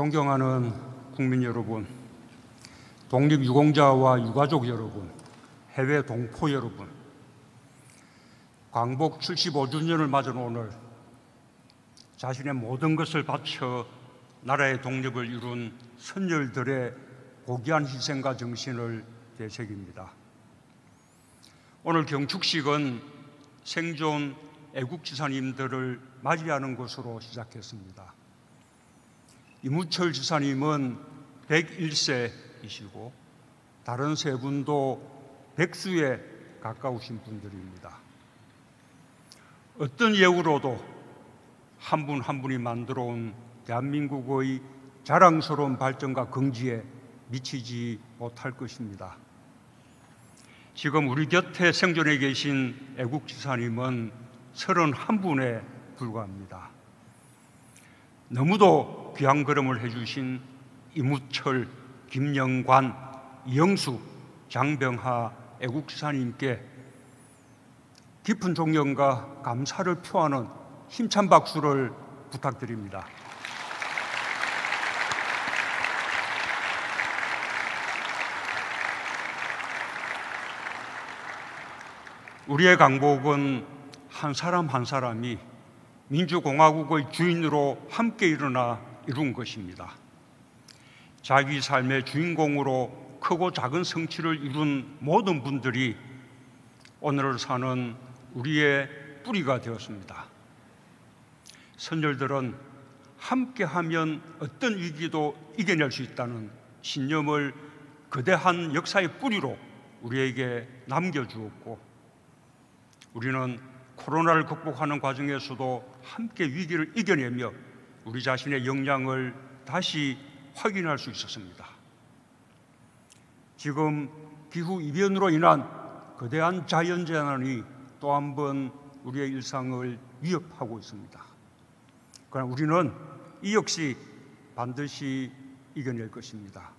존경하는 국민 여러분, 독립유공자와 유가족 여러분, 해외 동포 여러분, 광복 75주년을 맞은 오늘 자신의 모든 것을 바쳐 나라의 독립을 이룬 선열들의 고귀한 희생과 정신을 되새깁니다. 오늘 경축식은 생존 애국지사님들을 맞이하는 것으로 시작했습니다. 이무철 지사님은 101세이시고 다른 세 분도 백수에 가까우신 분들입니다. 어떤 예우로도 한 분한 한 분이 만들어 온 대한민국의 자랑스러운 발전과 긍지에 미치지 못할 것입니다. 지금 우리 곁에 생존해 계신 애국지사님은 31분에 불과합니다. 너무도 귀한 걸음을 해주신 이무철, 김영관, 이영수, 장병하 애국지사님께 깊은 존경과 감사를 표하는 힘찬 박수를 부탁드립니다. 우리의 강복은 한 사람 한 사람이 민주공화국의 주인으로 함께 일어나 이룬 것입니다. 자기 삶의 주인공으로 크고 작은 성취를 이룬 모든 분들이 오늘을 사는 우리의 뿌리가 되었습니다. 선열들은 함께하면 어떤 위기도 이겨낼 수 있다는 신념을 거대한 역사의 뿌리로 우리에게 남겨주었고 우리는 코로나를 극복하는 과정에서도 함께 위기를 이겨내며 우리 자신의 역량을 다시 확인할 수 있었습니다. 지금 기후 이변으로 인한 거대한 자연 재난이 또 한 번 우리의 일상을 위협하고 있습니다. 그러나 우리는 이 역시 반드시 이겨낼 것입니다.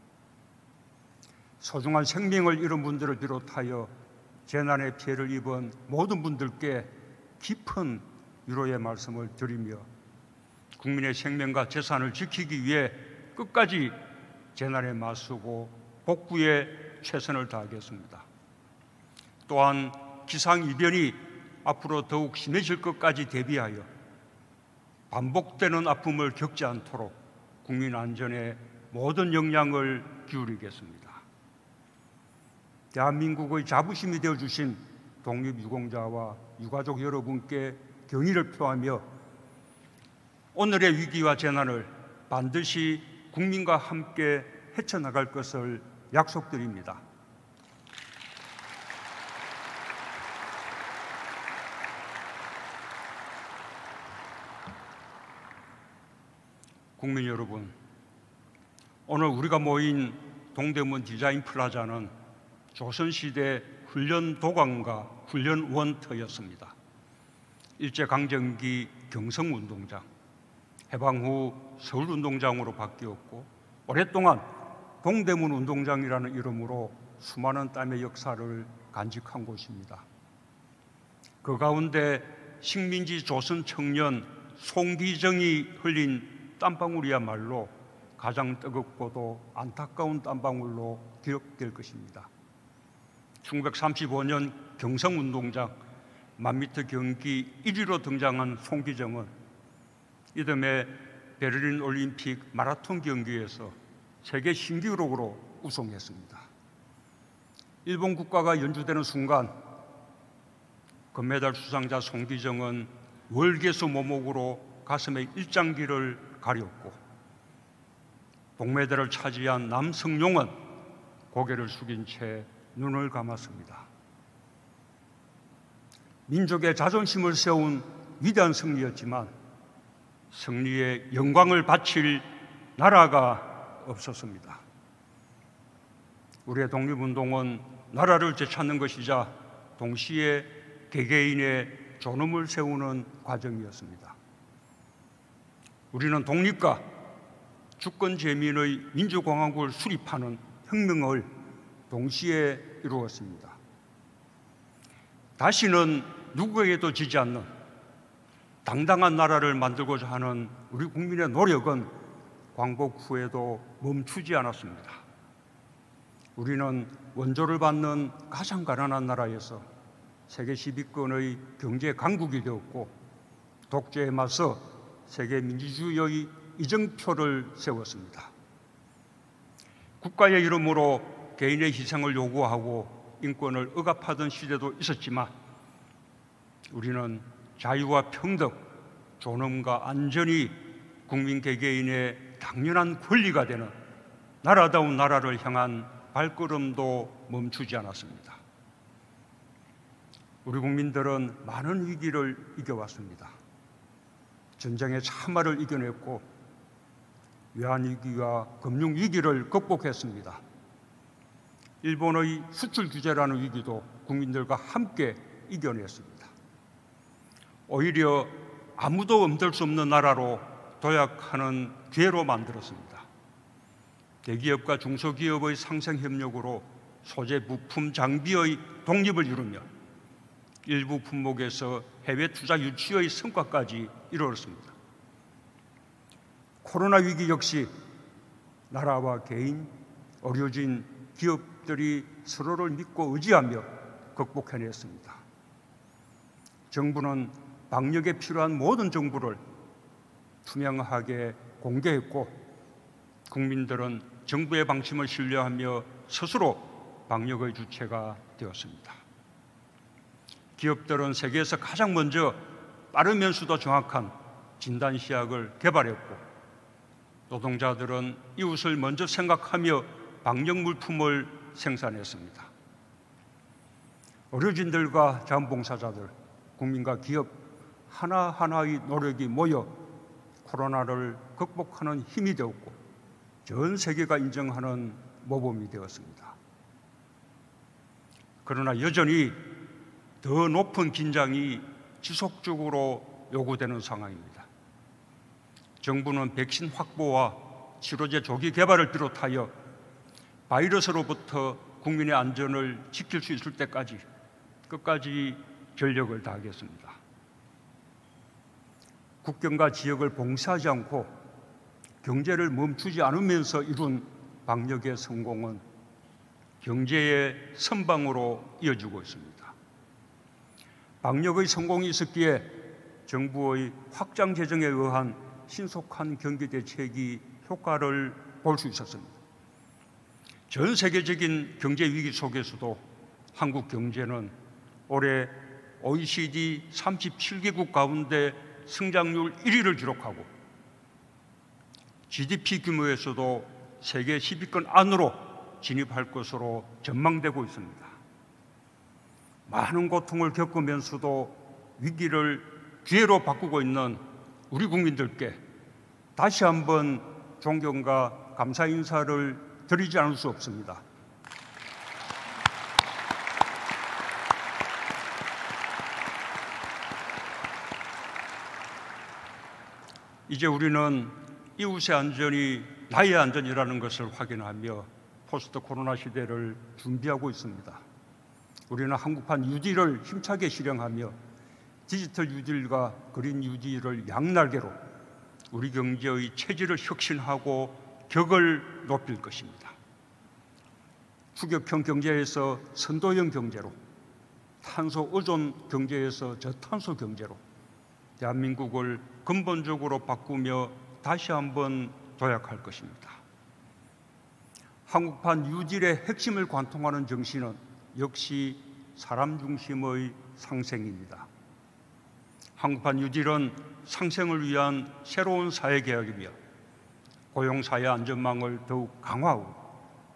소중한 생명을 잃은 분들을 비롯하여 재난의 피해를 입은 모든 분들께 깊은 위로의 말씀을 드리며 국민의 생명과 재산을 지키기 위해 끝까지 재난에 맞서고 복구에 최선을 다하겠습니다. 또한 기상 이변이 앞으로 더욱 심해질 것까지 대비하여 반복되는 아픔을 겪지 않도록 국민 안전에 모든 역량을 기울이겠습니다. 대한민국의 자부심이 되어 주신 독립유공자와 유가족 여러분께 경의를 표하며 오늘의 위기와 재난을 반드시 국민과 함께 헤쳐나갈 것을 약속드립니다. 국민 여러분, 오늘 우리가 모인 동대문 디자인 플라자는 조선시대 훈련 도관과 훈련 원터였습니다. 일제강점기 경성운동장, 해방 후 서울 운동장으로 바뀌었고 오랫동안 동대문 운동장이라는 이름으로 수많은 땀의 역사를 간직한 곳입니다. 그 가운데 식민지 조선 청년 송기정이 흘린 땀방울이야말로 가장 뜨겁고도 안타까운 땀방울로 기억될 것입니다. 1935년 경성운동장 만미터 경기 1위로 등장한 송기정은 이듬해 베를린 올림픽 마라톤 경기에서 세계 신기록으로 우승했습니다. 일본 국가가 연주되는 순간 금메달 수상자 송기정은 월계수 모목으로 가슴에 일장기를 가렸고 동메달을 차지한 남성용은 고개를 숙인 채 눈을 감았습니다. 민족의 자존심을 세운 위대한 승리였지만 승리의 영광을 바칠 나라가 없었습니다. 우리의 독립운동은 나라를 되찾는 것이자 동시에 개개인의 존엄을 세우는 과정이었습니다. 우리는 독립과 주권 재민의 민주공화국을 수립하는 혁명을 동시에 이루었습니다. 다시는 누구에게도 지지 않는 당당한 나라를 만들고자 하는 우리 국민의 노력은 광복 후에도 멈추지 않았습니다. 우리는 원조를 받는 가장 가난한 나라에서 세계 10위권의 경제 강국이 되었고 독재에 맞서 세계 민주주의의 이정표를 세웠습니다. 국가의 이름으로 개인의 희생을 요구하고 인권을 억압하던 시대도 있었지만 우리는 자유와 평등, 존엄과 안전이 국민 개개인의 당연한 권리가 되는 나라다운 나라를 향한 발걸음도 멈추지 않았습니다. 우리 국민들은 많은 위기를 이겨왔습니다. 전쟁의 참화를 이겨냈고 외환 위기와 금융 위기를 극복했습니다. 일본의 수출 규제라는 위기도 국민들과 함께 이겨냈습니다. 오히려 아무도 엄들 수 없는 나라로 도약하는 기회로 만들었습니다. 대기업과 중소기업의 상생 협력으로 소재 부품 장비의 독립을 이루며 일부 품목에서 해외 투자 유치의 성과까지 이루었습니다. 코로나 위기 역시 나라와 개인, 어려진 기업들이 서로를 믿고 의지하며 극복해냈습니다. 정부는 방역에 필요한 모든 정보를 투명하게 공개했고 국민들은 정부의 방침을 신뢰하며 스스로 방역의 주체가 되었습니다. 기업들은 세계에서 가장 먼저 빠르면서도 정확한 진단 시약을 개발했고 노동자들은 이웃을 먼저 생각하며 방역 물품을 생산했습니다. 어르신들과 자원봉사자들, 국민과 기업 하나하나의 노력이 모여 코로나를 극복하는 힘이 되었고 전 세계가 인정하는 모범이 되었습니다. 그러나 여전히 더 높은 긴장이 지속적으로 요구되는 상황입니다. 정부는 백신 확보와 치료제 조기 개발을 비롯하여 바이러스로부터 국민의 안전을 지킬 수 있을 때까지 끝까지 전력을 다하겠습니다. 국경과 지역을 봉사하지 않고 경제를 멈추지 않으면서 이룬 방역의 성공은 경제의 선방으로 이어지고 있습니다. 방역의 성공이 있었기에 정부의 확장 재정에 의한 신속한 경기 대책이 효과를 볼 수 있었습니다. 전 세계적인 경제 위기 속에서도 한국 경제는 올해 OECD 37개국 가운데 성장률 1위를 기록하고 GDP 규모에서도 세계 10위권 안으로 진입할 것으로 전망되고 있습니다. 많은 고통을 겪으면서도 위기를 기회로 바꾸고 있는 우리 국민들께 다시 한번 존경과 감사 인사를 드리지 않을 수 없습니다. 이제 우리는 이웃의 안전이 나의 안전이라는 것을 확인하며 포스트 코로나 시대를 준비하고 있습니다. 우리는 한국판 유지를 힘차게 실행하며 디지털 유지과 그린 유지를 양날개로 우리 경제의 체질을 혁신하고 격을 높일 것입니다. 추격형 경제에서 선도형 경제로 탄소 의존 경제에서 저탄소 경제로 대한민국을 근본적으로 바꾸며 다시 한번 도약할 것입니다. 한국판 유질의 핵심을 관통하는 정신은 역시 사람 중심의 상생입니다. 한국판 유질은 상생을 위한 새로운 사회 개혁이며 고용 사회 안전망을 더욱 강화하고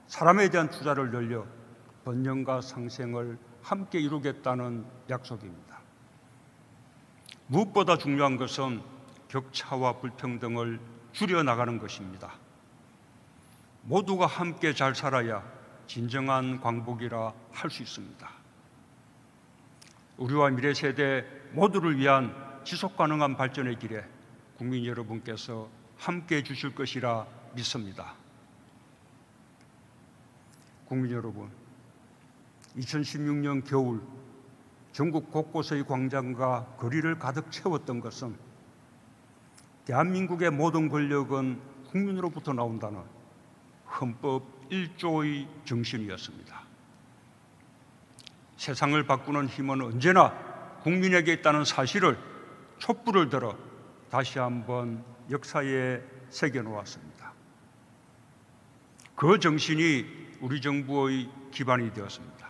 사람에 대한 투자를 늘려 번영과 상생을 함께 이루겠다는 약속입니다. 무엇보다 중요한 것은 격차와 불평등을 줄여나가는 것입니다. 모두가 함께 잘 살아야 진정한 광복이라 할 수 있습니다. 우리와 미래 세대 모두를 위한 지속 가능한 발전의 길에 국민 여러분께서 함께 해 주실 것이라 믿습니다. 국민 여러분, 2016년 겨울 전국 곳곳의 광장과 거리를 가득 채웠던 것은 대한민국의 모든 권력은 국민으로부터 나온다는 헌법 1조의 정신이었습니다. 세상을 바꾸는 힘은 언제나 국민에게 있다는 사실을 촛불을 들어 다시 한번 역사에 새겨 놓았습니다. 그 정신이 우리 정부의 기반이 되었습니다.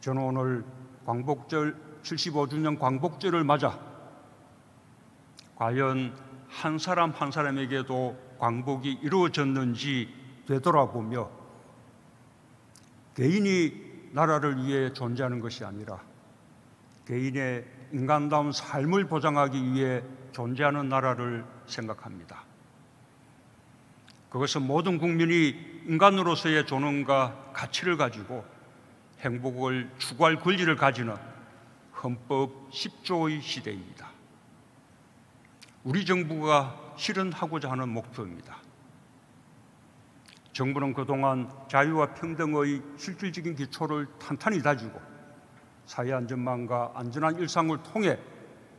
저는 오늘 광복절 75주년 광복절을 맞아 과연 한 사람 한 사람에게도 광복이 이루어졌는지 되돌아보며 개인이 나라를 위해 존재하는 것이 아니라 개인의 인간다운 삶을 보장하기 위해 존재하는 나라를 생각합니다. 그것은 모든 국민이 인간으로서의 존엄과 가치를 가지고 행복을 추구할 권리를 가지는 헌법 10조의 시대입니다. 우리 정부가 실현하고자 하는 목표입니다. 정부는 그동안 자유와 평등의 실질적인 기초를 탄탄히 다지고 사회 안전망과 안전한 일상을 통해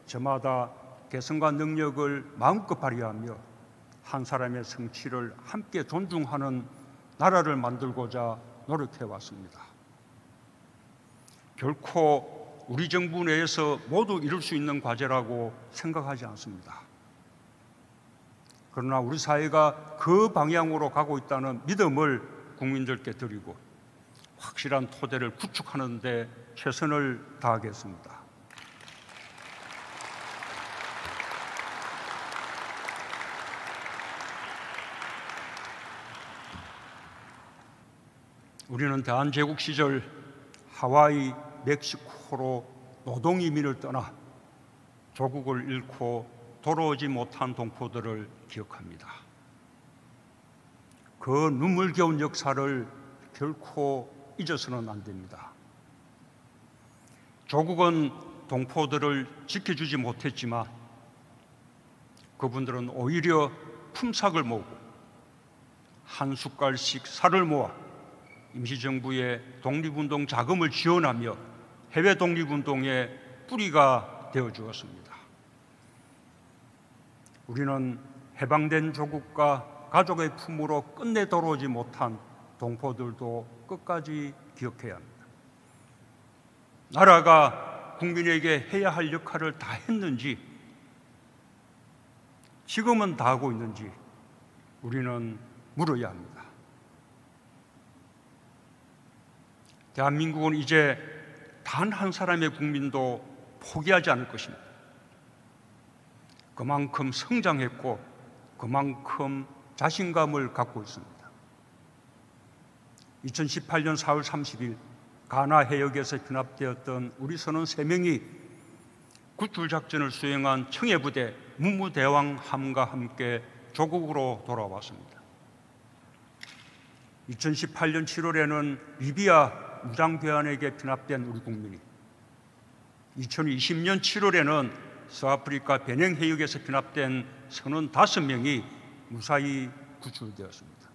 저마다 개성과 능력을 마음껏 발휘하며 한 사람의 성취를 함께 존중하는 나라를 만들고자 노력해 왔습니다. 결코 우리 정부 내에서 모두 이룰 수 있는 과제라고 생각하지 않습니다. 그러나 우리 사회가 그 방향으로 가고 있다는 믿음을 국민들께 드리고 확실한 토대를 구축하는 데 최선을 다하겠습니다. 우리는 대한제국 시절 하와이, 멕시코로 노동 이민을 떠나 조국을 잃고 돌아오지 못한 동포들을 기억합니다. 그 눈물겨운 역사를 결코 잊어서는 안 됩니다. 조국은 동포들을 지켜주지 못했지만 그분들은 오히려 품삯을 모으고 한 숟갈씩 살을 모아 임시정부의 독립운동 자금을 지원하며 해외 독립운동의 뿌리가 되어 주었습니다. 우리는 해방된 조국과 가족의 품으로 끝내 돌아오지 못한 동포들도 끝까지 기억해야 합니다. 나라가 국민에게 해야 할 역할을 다 했는지, 지금은 다 하고 있는지 우리는 물어야 합니다. 대한민국은 이제 단 한 사람의 국민도 포기하지 않을 것입니다. 그만큼 성장했고 그만큼 자신감을 갖고 있습니다. 2018년 4월 30일 가나 해역에서 진압되었던 우리 선원 3명이 구출 작전을 수행한 청해 부대 문무대왕 함과 함께 조국으로 돌아왔습니다. 2018년 7월에는 리비아 무장대원에게 진압된 우리 국민이 2020년 7월에는 서아프리카 베냉 해역에서 진압된 선원 5명이 무사히 구출되었습니다.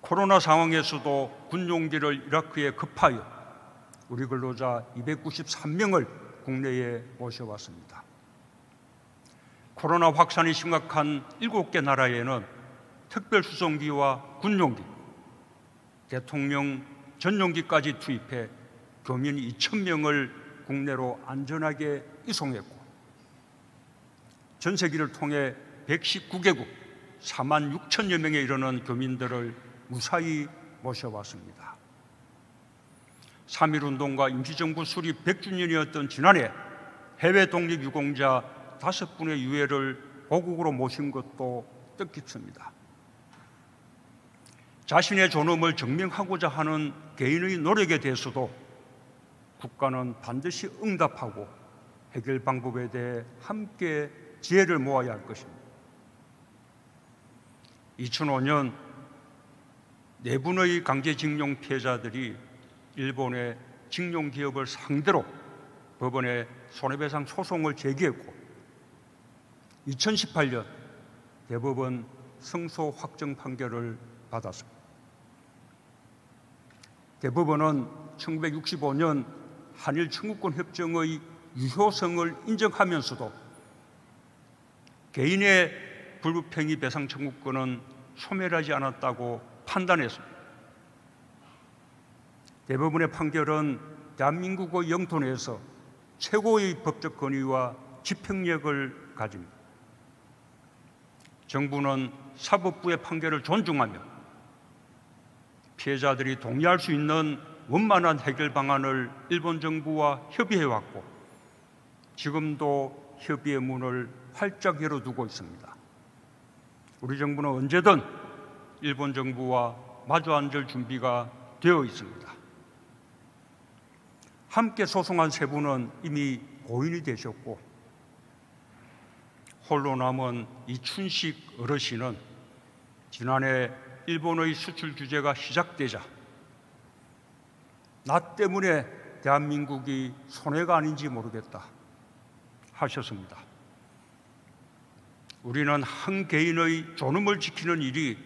코로나 상황에서도 군용기를 이라크에 급하여 우리 근로자 293명을 국내에 모셔왔습니다. 코로나 확산이 심각한 7개 나라에는 특별수송기와 군용기, 대통령 전용기까지 투입해 교민 2천 명을 국내로 안전하게 이송했고 전세기를 통해 119개국 4만 6천여 명에 이르는 교민들을 무사히 모셔왔습니다. 3.1운동과 임시정부 수립 100주년이었던 지난해 해외 독립유공자 다섯 분의 유해를 고국으로 모신 것도 뜻깊습니다. 자신의 존엄을 증명하고자 하는 개인의 노력에 대해서도 국가는 반드시 응답하고 해결 방법에 대해 함께 지혜를 모아야 할 것입니다. 2005년 네 분의 강제징용 피해자들이 일본의 징용 기업을 상대로 법원에 손해배상 소송을 제기했고 2018년 대법원 승소 확정 판결을 받았습니다. 대법원은 1965년 한일 청구권 협정의 유효성을 인정하면서도 개인의 불법행위 배상 청구권은 소멸하지 않았다고 판단했습니다. 대부분의 판결은 대한민국의 영토 내에서 최고의 법적 권위와 집행력을 가집니다. 정부는 사법부의 판결을 존중하며 피해자들이 동의할 수 있는 원만한 해결 방안을 일본 정부와 협의해 왔고 지금도 협의의 문을 활짝 열어두고 있습니다. 우리 정부는 언제든 일본 정부와 마주 앉을 준비가 되어 있습니다. 함께 소송한 세 분은 이미 고인이 되셨고 홀로 남은 이춘식 어르신은 지난해 일본의 수출 규제가 시작되자 나 때문에 대한민국이 손해가 아닌지 모르겠다 하셨습니다. 우리는 한 개인의 존엄을 지키는 일이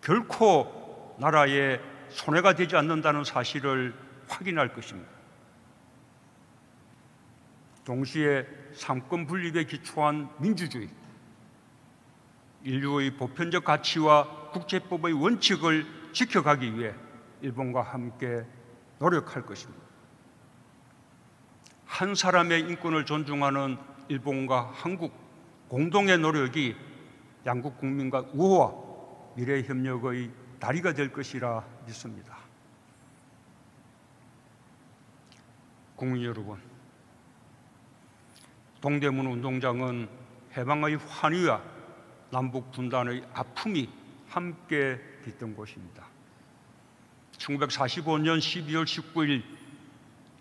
결코 나라에 손해가 되지 않는다는 사실을 확인할 것입니다. 동시에 삼권 분립에 기초한 민주주의, 인류의 보편적 가치와 국제법의 원칙을 지켜가기 위해 일본과 함께 노력할 것입니다. 한 사람의 인권을 존중하는 일본과 한국 공동의 노력이 양국 국민과 우호와 미래 협력의 다리가 될 것이라 믿습니다. 국민 여러분, 동대문 운동장은 해방의 환희와 남북 분단의 아픔이 함께 깃든 곳입니다. 1945년 12월 19일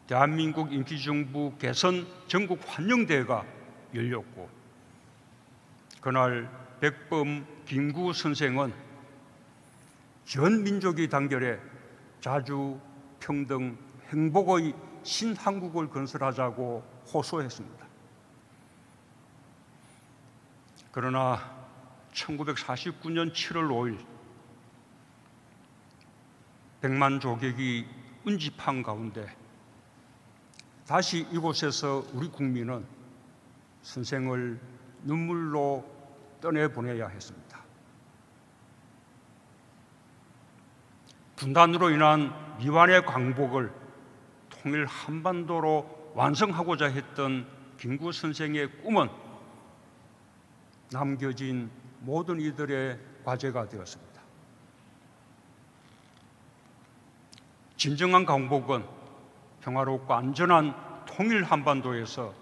대한민국 임시정부 개선 전국 환영대회가 열렸고 그날 백범 김구 선생은 전 민족이 단결해 자주 평등 행복의 신한국을 건설하자고 호소했습니다. 그러나 1949년 7월 5일 백만 조객이 운집한 가운데 다시 이곳에서 우리 국민은 선생을 눈물로 떠내보내야 했습니다. 분단으로 인한 미완의 광복을 통일 한반도로 완성하고자 했던 김구 선생의 꿈은 남겨진 모든 이들의 과제가 되었습니다. 진정한 강복은 평화롭고 안전한 통일 한반도에서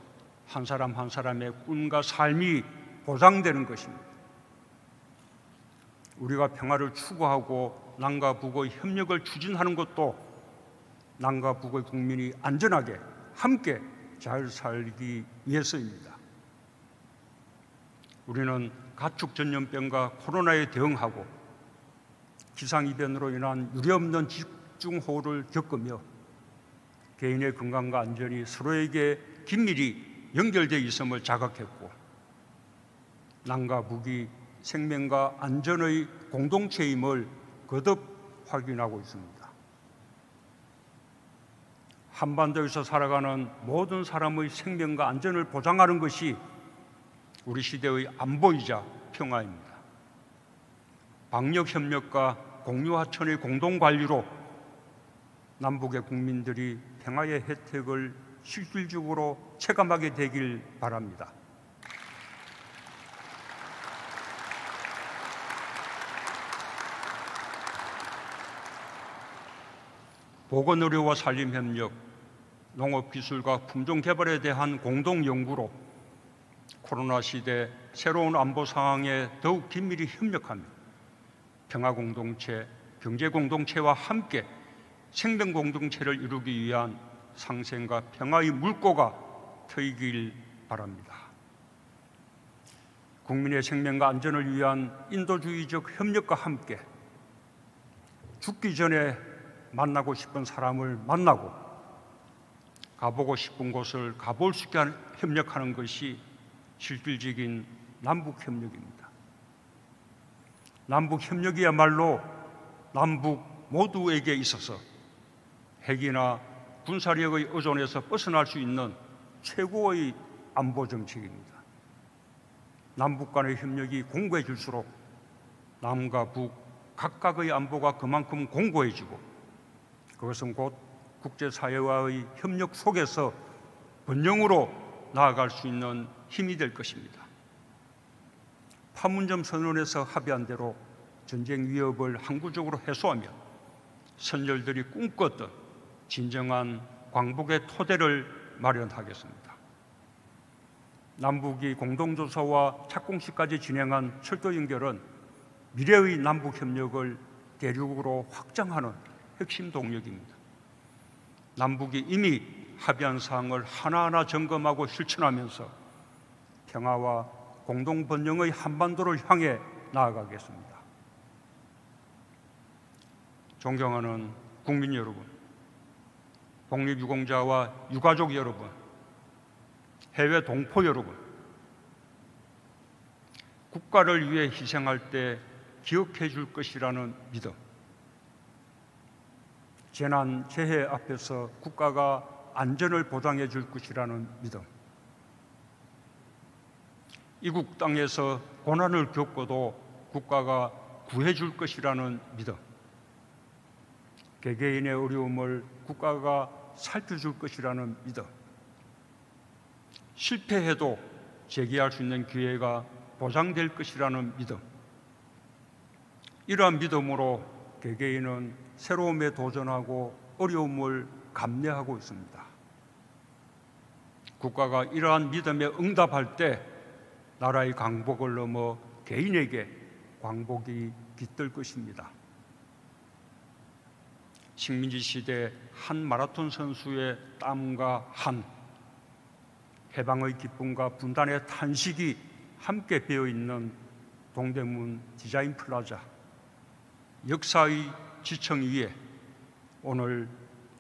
한 사람 한 사람의 꿈과 삶이 보장되는 것입니다. 우리가 평화를 추구하고 남과 북의 협력을 추진하는 것도 남과 북의 국민이 안전하게 함께 잘 살기 위해서입니다. 우리는 가축 전염병과 코로나에 대응하고 기상이변으로 인한 유례없는 집중호우를 겪으며 개인의 건강과 안전이 서로에게 긴밀히 연결되어 있음을 자각했고 남과 북이 생명과 안전의 공동체임을 거듭 확인하고 있습니다. 한반도에서 살아가는 모든 사람의 생명과 안전을 보장하는 것이 우리 시대의 안보이자 평화입니다. 방역 협력과 공유 하천의 공동 관리로 남북의 국민들이 평화의 혜택을 실질적으로 체감하게 되길 바랍니다. 보건의료와 산림협력, 농업기술과 품종개발에 대한 공동연구로 코로나 시대 새로운 안보 상황에 더욱 긴밀히 협력하며 평화 공동체, 경제 공동체와 함께 생명 공동체를 이루기 위한 상생과 평화의 물꼬가 트이길 바랍니다. 국민의 생명과 안전을 위한 인도주의적 협력과 함께 죽기 전에 만나고 싶은 사람을 만나고 가보고 싶은 곳을 가볼 수 있게 협력하는 것이 실질적인 남북 협력입니다. 남북 협력이야말로 남북 모두에게 있어서 핵이나 군사력의 의존에서 벗어날 수 있는 최고의 안보 정책입니다. 남북 간의 협력이 공고해질수록 남과 북 각각의 안보가 그만큼 공고해지고 그것은 곧 국제사회와의 협력 속에서 번영으로 나아갈 수 있는 힘이 될 것입니다. 판문점 선언에서 합의한 대로 전쟁 위협을 항구적으로 해소하며 선열들이 꿈꿨던 진정한 광복의 토대를 마련하겠습니다. 남북이 공동조사와 착공식까지 진행한 철도 연결은 미래의 남북 협력을 대륙으로 확장하는 핵심 동력입니다. 남북이 이미 합의한 사항을 하나하나 점검하고 실천하면서 평화와 공동 번영의 한반도를 향해 나아가겠습니다. 존경하는 국민 여러분, 독립유공자와 유가족 여러분, 해외 동포 여러분, 국가를 위해 희생할 때 기억해 줄 것이라는 믿음. 재난, 재해 앞에서 국가가 안전을 보장해 줄 것이라는 믿음. 이국 땅에서 고난을 겪어도 국가가 구해 줄 것이라는 믿음. 개개인의 어려움을 국가가 살펴줄 것이라는 믿음. 실패해도 재기할 수 있는 기회가 보장될 것이라는 믿음. 이러한 믿음으로 개개인은 새로움에 도전하고 어려움을 감내하고 있습니다. 국가가 이러한 믿음에 응답할 때 나라의 광복을 넘어 개인에게 광복이 깃들 것입니다. 식민지 시대 한 마라톤 선수의 땀과 한 해방의 기쁨과 분단의 탄식이 함께 배어 있는 동대문 디자인 플라자 역사의 지층 위에 오늘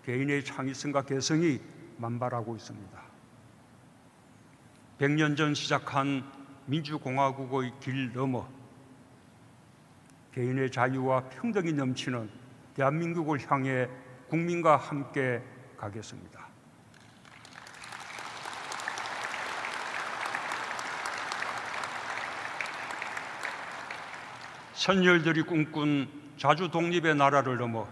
개인의 창의성과 개성이 만발하고 있습니다. 100년 전 시작한 민주공화국의 길 넘어 개인의 자유와 평등이 넘치는 대한민국을 향해 국민과 함께 가겠습니다. 선열들이 꿈꾼 자주 독립의 나라를 넘어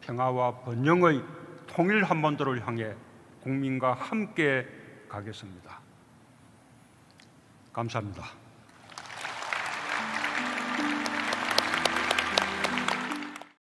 평화와 번영의 통일 한반도를 향해 국민과 함께 가겠습니다. 감사합니다.